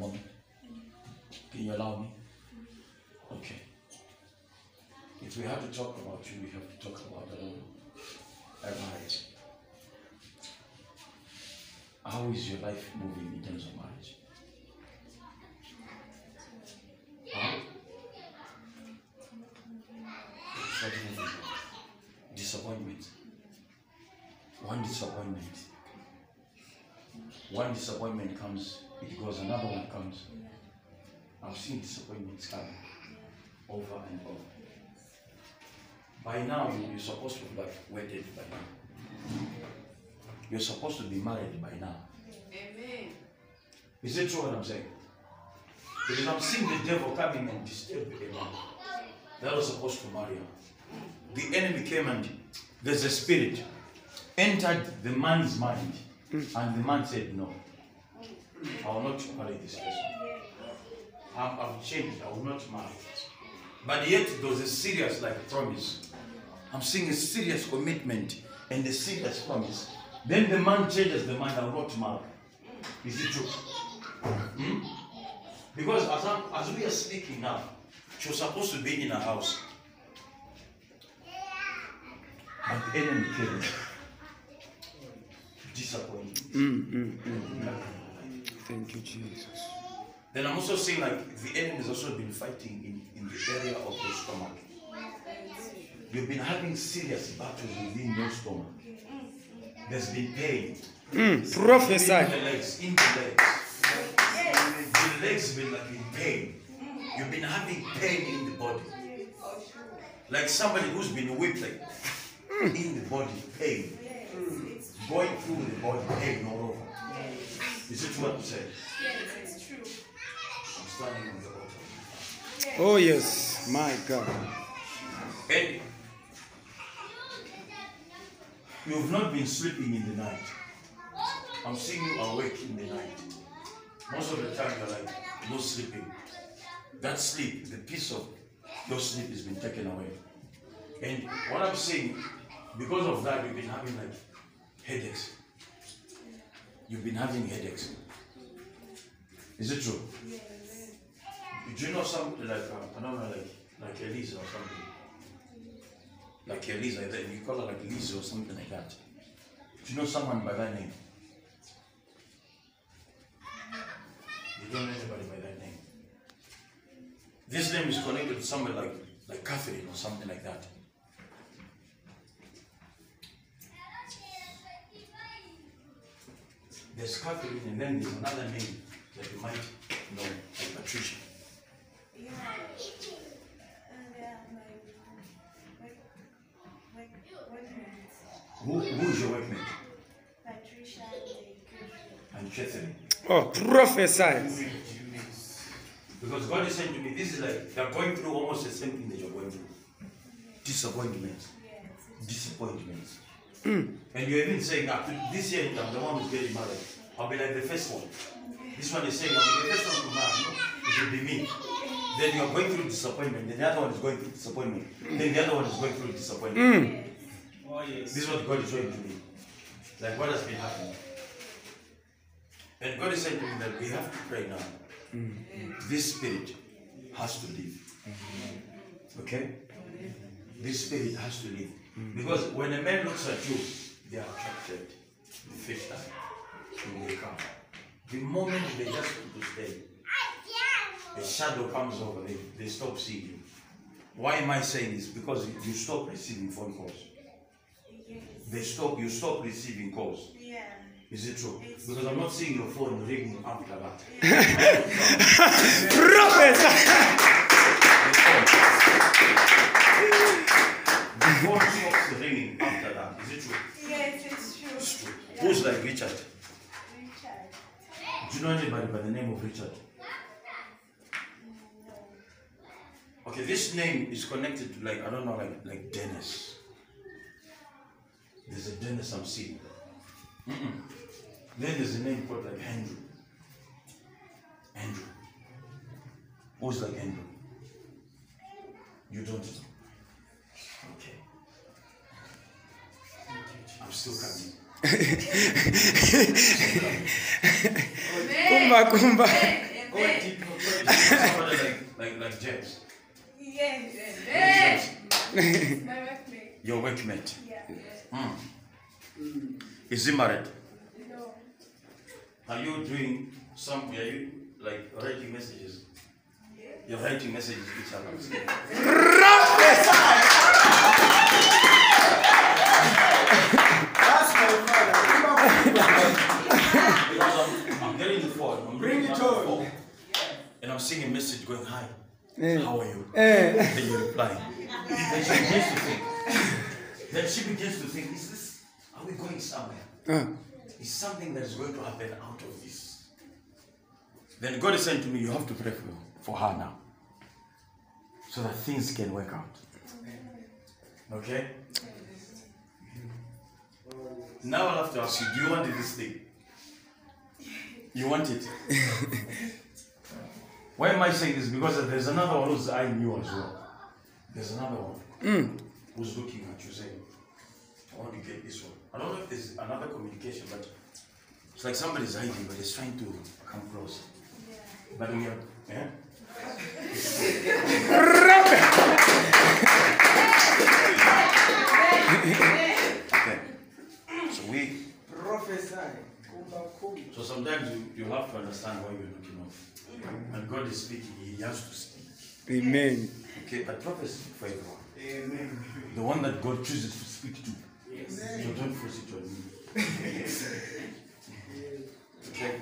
Can you allow me? Okay. If we have to talk about you, we have to talk about the Lord. How is your life moving in terms of marriage? Huh? Disappointment. One disappointment. One disappointment comes, it goes, another one comes. I've seen disappointments coming over and over. By now, you- you're supposed to be like wedded by now. You're supposed to be married by now. Amen. Is it true what I'm saying? Because I'm seeing the devil coming and disturb a man that was supposed to marry her. The enemy came and there's a spirit entered the man's mind, and the man said, No, I will not marry this person. I've, I've changed, I will not marry. But yet there was a serious like promise. I'm seeing a serious commitment and a serious promise. Then the man changes the mind, I will not marry. Is it true? Hmm? Because as, I'm, as we are speaking now, she was supposed to be in her house. But the enemy came. Disappointed. Mm, mm, mm. Thank you, Jesus. Then I'm also seeing like the enemy has also been fighting in, in the area of the stomach. You've been having serious battles within your stomach. There's been pain. Mm, prophesy. In the legs, in the legs. The legs been like in pain. You've been having pain in the body. Like somebody who's been whipped like in the body, pain. Going through the body, pain all over. Is it what I'm saying? Yes, it's true. I'm standing on the altar. Oh, yes. My God. And you've not been sleeping in the night. I'm seeing you awake in the night. Most of the time you're like no sleeping. That sleep, the peace of your sleep has been taken away. And what I'm saying, because of that, you've been having like headaches. You've been having headaches. Is it true? Do you know something like uh, I don't know, like like Elisa or something? Like Elisa, you call her like Lisa or something like that. Do you know someone by that name? You don't know anybody by that name. This name is connected to somebody like like Catherine or something like that. There's Catherine and then there's another name that you might know, like Patricia. Yeah. And uh, my work, work, Who, who is your workmate? Patricia and And Catherine. Oh, prophesy. Because God is saying to me, this is like you're going through almost the same thing that you're going through. Disappointments. yes, Disappointments. Mm. And you're even saying after this year I'm the one who's getting married. I'll be like the first one. This one is saying I'll be the first one to marry. No, it will be me. Then you're going through disappointment. Then the other one is going through disappointment. Then the other one is going through disappointment. Mm. Oh, this is what God is showing to me. Like what has been happening. And God is saying to me that we have to pray now. Mm. This spirit has to leave. Mm-hmm. Okay? This spirit has to leave. Mm-hmm. Because when a man looks at you, they are attracted the first time. When they come. The moment they just want to stay, a shadow comes over them, they stop seeing you. Why am I saying this? Because you stop receiving phone calls. yes, They stop, you stop receiving calls. yeah. Is it true? Because I'm not seeing your phone ringing after that. Prophesy. Do you know anybody by the name of Richard? Okay, this name is connected to like I don't know, like like Dennis. There's a Dennis I'm seeing. Mm-mm. Then there's a name called like Andrew. Andrew. Who's like Andrew? You don't know. Okay. I'm still coming. Kumba, kumba. Amen. Amen. Somebody like, like, like James. Yes. James, My workmate. your workmate. Yeah. Hmm. Is he married? No. Are you doing some, are you like writing messages? You're writing messages to each other. Message going, hi, Eh. how are you? Eh. Then you reply. Then she begins to think. Then she begins to think, is this, are we going somewhere? Ah. Is something that is going to happen out of this? Then God is saying to me, you have to pray for, for her now. So that things can work out. Okay? Now I'll have to ask you, do you want this thing? You want it? Why am I saying this? Because there's another one who's I knew as well. There's another one hmm. who's looking at you saying, I want to get this one. I don't know if there's another communication, but it's like somebody's hiding, but it's trying to come close. But we are, yeah? Okay. So we, Prophesy. Kumba kumba. so sometimes you, you have to understand why you're looking off. When God is speaking, He has to speak. Amen. Okay, but prophecy for everyone. Amen. The one that God chooses to speak to. Yes. So don't force it on me. Okay?